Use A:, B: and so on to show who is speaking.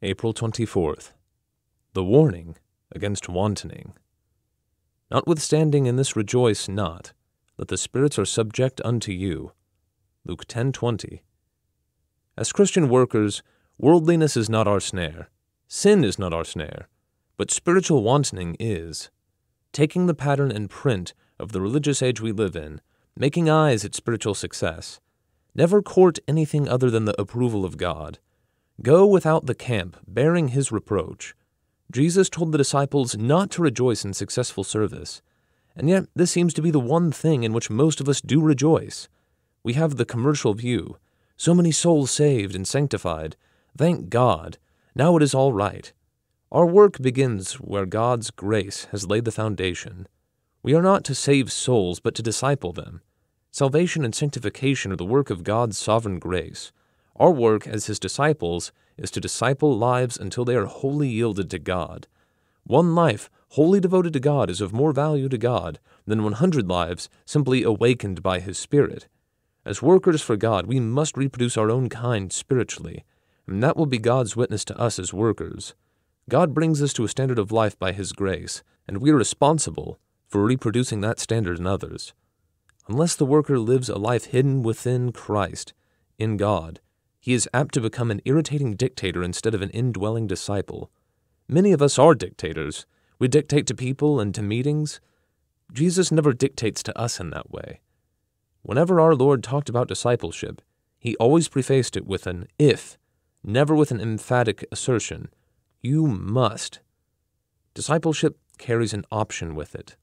A: April 24th. The warning against wantoning. Notwithstanding in this rejoice not, that the spirits are subject unto you. Luke 10:20. As Christian workers, worldliness is not our snare, sin is not our snare, but spiritual wantoning is. Taking the pattern and print of the religious age we live in, making eyes at spiritual success, never court anything other than the approval of God. Go without the camp, bearing his reproach. Jesus told the disciples not to rejoice in successful service, and yet this seems to be the one thing in which most of us do rejoice. We have the commercial view. So many souls saved and sanctified. Thank God. Now it is all right. Our work begins where God's grace has laid the foundation. We are not to save souls, but to disciple them. Salvation and sanctification are the work of God's sovereign grace. Our work as His disciples is to disciple lives until they are wholly yielded to God. One life wholly devoted to God is of more value to God than 100 lives simply awakened by His Spirit. As workers for God, we must reproduce our own kind spiritually, and that will be God's witness to us as workers. God brings us to a standard of life by His grace, and we are responsible for reproducing that standard in others. Unless the worker lives a life hidden within Christ, in God, he is apt to become an irritating dictator instead of an indwelling disciple. Many of us are dictators. We dictate to people and to meetings. Jesus never dictates to us in that way. Whenever our Lord talked about discipleship, he always prefaced it with an if, never with an emphatic assertion. You must. Discipleship carries an option with it.